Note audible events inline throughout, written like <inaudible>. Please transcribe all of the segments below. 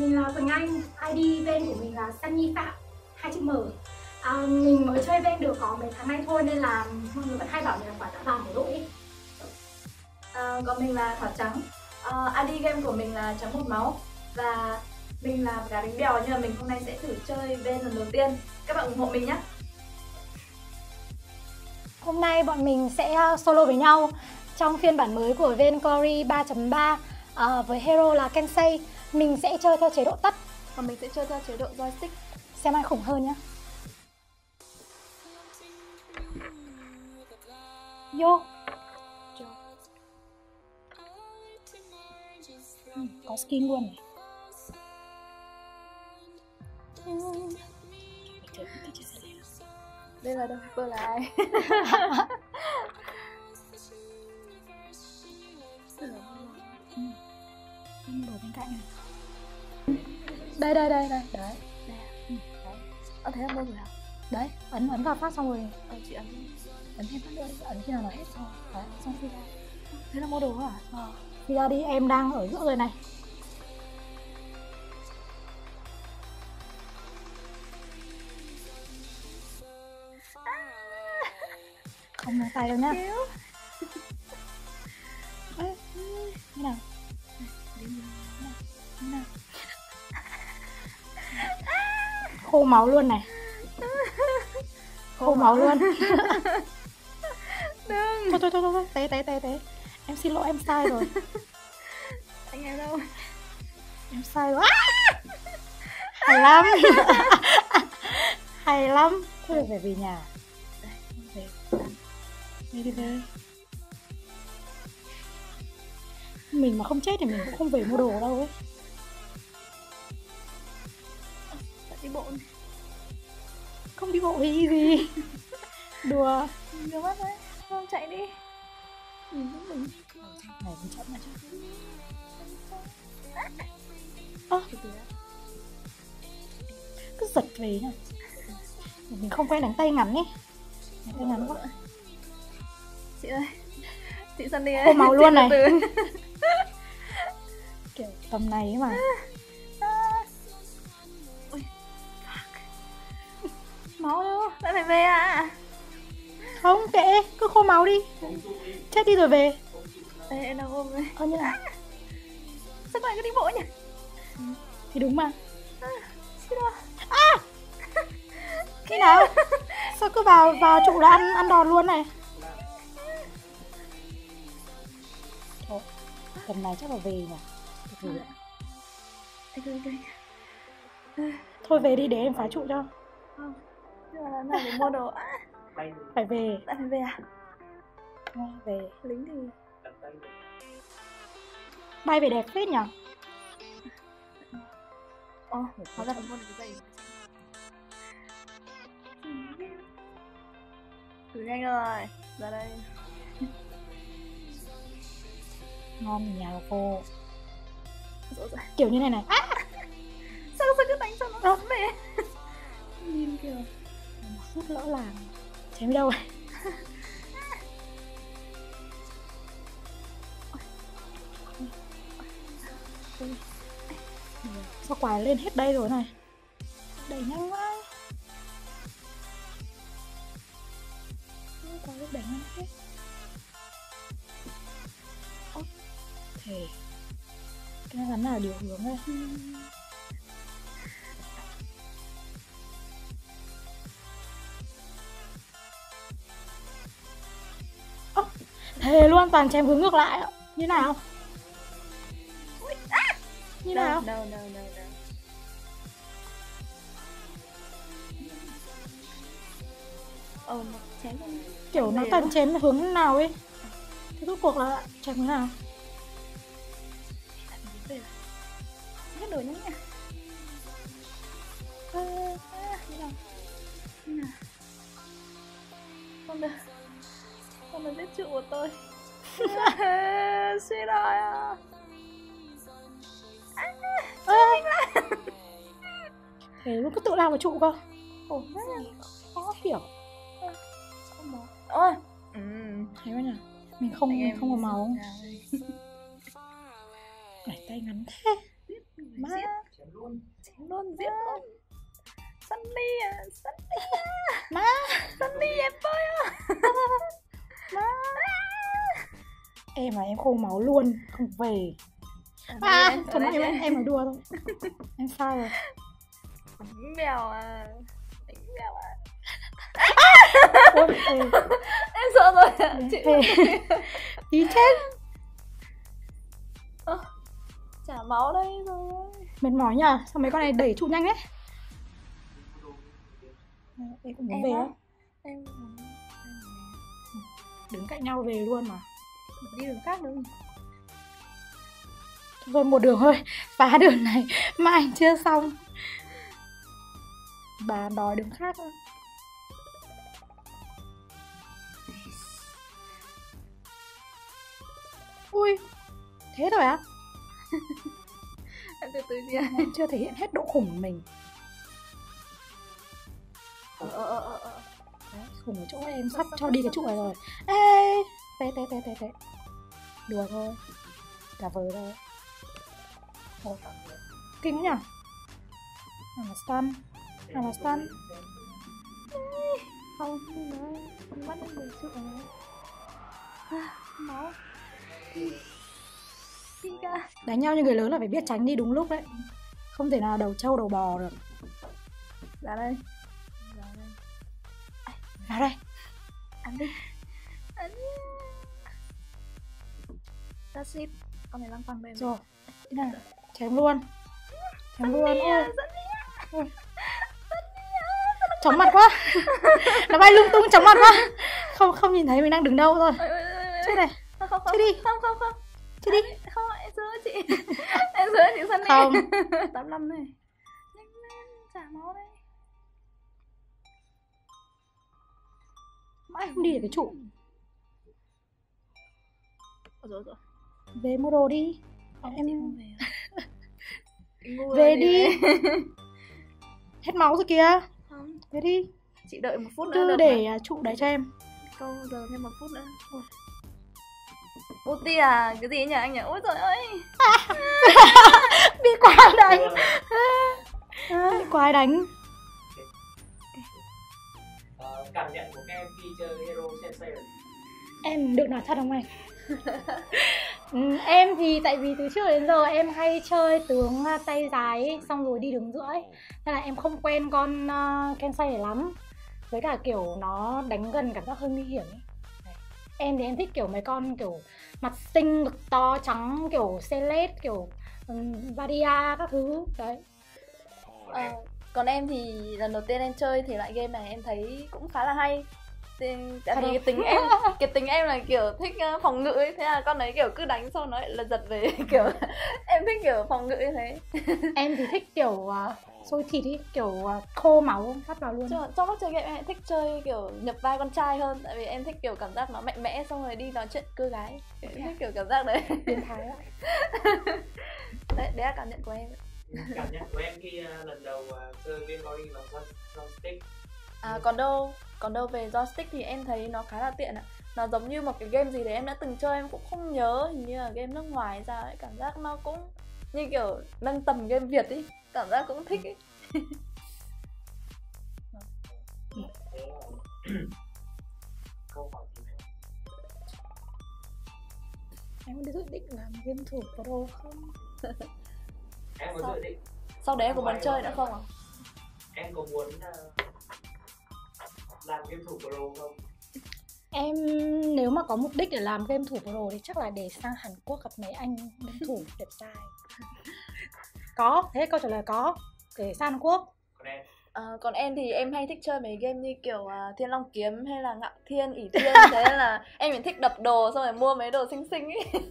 Mình là Quỳnh Anh, ID bên của mình là Sunny Phạm, hai chữ M. À, mình mới chơi bên được có mấy tháng nay thôi nên là mọi người vẫn hay bảo mình là quả tạ vàng của đội. À, còn mình là Thỏ Trắng. À, ID game của mình là Trắng Một Máu. Và mình là gà bánh bèo nhưng mà mình hôm nay sẽ thử chơi bên lần đầu tiên. Các bạn ủng hộ mình nhé. Hôm nay bọn mình sẽ ờ, solo với nhau trong phiên bản mới của Venkori 3.3 à, với hero là Kensei. Mình sẽ chơi theo chế độ tắt, Còn mình sẽ chơi theo chế độ joystick xem ai khủng hơn nhá. Vô. Ừ, có skin luôn này. Đây là Developer là ai? <laughs> Đây đây đây đây, đấy. Ờ thế là mua rồi hả? Đấy, ấn ấn vào phát xong rồi. Ờ chị ấn ấn thêm phát nữa ấn khi nào nó hết xong. Đấy, xong phi ra. Thế là mua đồ hả? ờ, phi ra đi em đang ở giữa rồi này. Không nắm tay đâu nhá. Như nào khô máu luôn này. Khô máu luôn. <laughs> Đừng. Thôi thôi thôi thôi té té té té. Em xin lỗi em sai rồi. <laughs> Anh em đâu? em sai rồi. À! hay lắm. <laughs> Hay lắm. Thôi được phải về nhà. Về. Về đi về. Mình mà không chết thì mình cũng không về mua đồ đâu ấy đi bộ không đi bộ thì gì? <laughs> Đùa. Nhiều mắt đấy. Không chạy đi. Nhìn giúp mình này mình chậm lại chứ. Ơ. Cứ giật về nha mình không quen đánh tay ngắn ấy. Đánh tay ngắn quá. Chị ơi. Chị Sunny ơi Khô máu luôn này. kiểu tầm này ấy mà <laughs> Máu đâu Lại phải về à không kệ cứ khô máu đi. Chết đi rồi về. Em đang ôm đây ơ như nào Sao lại cứ đi bộ nhỉ? Thì đúng mà. Xin đâu khi nào? Sao cứ vào vào trụ là ăn ăn đòn luôn này? Thôi, tầm này chắc là về nhỉ? Đã. Anh thôi về đi để em phá trụ cho. Không Nhưng mà làm nào để mua đồ? Phải về. Phải về. À? Thôi, về. Lính thì bay về. Đẹp phết nhỉ? Ồ, hóa ra mua được cái giày. Thử nhanh rồi Ra đây. Ngon nhà cô. Kiểu như này này. À, <laughs> Sao sao cứ đánh cho nó ấm về? <laughs> Nhìn kìa một lỡ làng chém đi đâu rồi? Sao quả lên hết đây rồi này? Đẩy nhanh quá. Quả lên đẩy nhanh hết. Ơ, cái rắn nào điều hướng đây? Luôn toàn chém hướng ngược lại ạ. Như nào? Như nào? Đâu, đâu, đâu, đâu, Ờ, nó chém không kiểu nó toàn chém hướng nào ấy. Thế rốt cuộc là chém hướng nào? Hết đồ nhá. Nha à, à, như nào? Con được Con được giết trụ của tôi <laughs> Suy rồi à. À, thế nó cứ tự làm vào trụ cơ. Ồ, rất là khó hiểu. Ôi. Ừ. Thấy không nhỉ mình không mình không có máu. nào đẩy tay ngắn thế. Má. Giết. luôn chém luôn giết luôn. Sunny à Sunny à. Má. Sunny em ơi. À má em là em khô máu luôn không về. À, đây em nhé. em nói đùa thôi. Em sai rồi. Đánh mèo à Đánh mèo à. Ôi Em sợ rồi. Chị ý chết. Trả máu đây rồi. Mệt mỏi nhờ. Sao mấy con này đẩy trụ nhanh đấy em cũng muốn Em về á? Em đứng cạnh nhau về luôn mà. em đi đường khác đâu rồi một đường thôi phá đường này. Mai chưa xong. Bà đòi đường khác nữa. ui thế rồi á? Từ từ em chưa thể hiện hết độ khủng của mình. Ờ ờ ờ ờ, ờ. Đấy, khủng ở chỗ em sắp cho đi cái trụ này rồi. Ê té té té té té. Đùa thôi. Cả vờ thôi. Ôi, kinh nhỉ? Hàng là stun. Hàng là stun. Không, không nói. Không bắt được được chịu rồi Máu Đánh nhau như người lớn là phải biết tránh đi đúng lúc đấy. Không thể nào đầu trâu đầu bò được. Ra đây. Ra đây. Ra đây. Ăn đi. Ăn đi. That's it Con này lăng phăng đây Rồi nào Chém luôn. Chém luôn Ôi, Chóng mặt quá. Nó bay lung tung chóng mặt quá. Không không nhìn thấy mình đang đứng đâu rồi. Chết này Không, không, không Chết đi. Không, không, không Chết đi. Không, em giữ chị. <laughs> Em giữ chị Sunny Không. <laughs> 85 này Nhanh lên, trả máu đây Mãi không đi được cái trụ. Rồi rồi Về mua đồ đi Em Em- chị không về à? <laughs> Về đi. Hết máu rồi kìa Không, Về đi chị đợi một phút nữa Cứ để mà. à, trụ đấy cho em câu giờ thêm một phút nữa Ôi. Ulti à, cái gì ấy nhỉ anh nhỉ? Ôi trời ơi <laughs> Bị quái đánh <laughs> Bị quái đánh Ờ, cảm nhận của các em khi chơi Hero Sensei là gì? Em được nói thật không anh? Ừ, em thì tại vì từ trước đến giờ em hay chơi tướng à, tay dài ấy, xong rồi đi đường giữa ấy. Nên là em không quen con à, uh, Kensei này lắm Với cả kiểu nó đánh gần cảm giác hơi nguy hiểm ấy. Đấy. Em thì em thích kiểu mấy con kiểu mặt xinh, ngực to, trắng, kiểu Celeste, kiểu um, Varia các thứ Đấy à, Còn em thì lần đầu tiên em chơi thì loại game này em thấy cũng khá là hay Tại vì cái tính em cái tính em là kiểu thích ờ, phòng ngự ấy. Thế là con đấy kiểu cứ đánh xong nó lại là giật về <laughs> kiểu Em thích kiểu phòng ngự như thế. <laughs> Em thì thích kiểu uh, xôi thịt ý, kiểu uh, khô máu phát vào luôn. Chứ trong lúc chơi game em lại thích chơi kiểu nhập vai con trai hơn Tại vì em thích kiểu cảm giác nó mạnh mẽ xong rồi đi nói chuyện cưa gái. Em thích kiểu cảm giác đấy. Biến thái ạ. <laughs> Đấy, đấy là cảm nhận của em. Cảm nhận của em khi ờ, lần đầu ờ, chơi game Glory bằng joystick À, còn đâu còn đâu về joystick thì em thấy nó khá là tiện ạ. Nó giống như một cái game gì đấy em đã từng chơi em cũng không nhớ hình như là game nước ngoài hay sao ấy cảm giác nó cũng như kiểu nâng tầm game việt ý cảm giác cũng thích ý <laughs> Em có dự định làm game thủ pro không? em có dự định. Sau đấy em có muốn chơi nữa không ạ? Em có muốn ờ, làm game thủ pro không? Em nếu mà có mục đích để làm game thủ pro thì chắc là để sang Hàn Quốc gặp mấy anh game thủ đẹp trai. <laughs> Có, thế câu trả lời có Để sang Hàn Quốc. Còn em? Ờ, còn em thì em hay thích chơi mấy game như kiểu à, Thiên Long Kiếm hay là Ngạo Thiên, ỷ Thiên <laughs> Thế nên là em chỉ thích đập đồ xong rồi mua mấy đồ xinh xinh ấy. <laughs>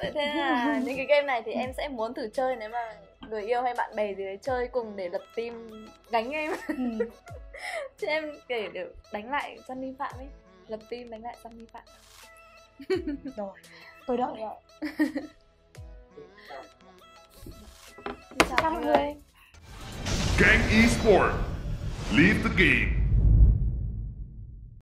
Vậy thế là những cái game này thì em sẽ muốn thử chơi nếu mà người yêu hay bạn bè gì đấy chơi cùng để lập team gánh em ừ. <laughs> Chứ em để, để đánh lại Sunny Phạm ấy Lập team đánh lại Sunny Phạm <laughs> Rồi, tôi đợi Chào Chào mọi người Gang Esport. Leave the game.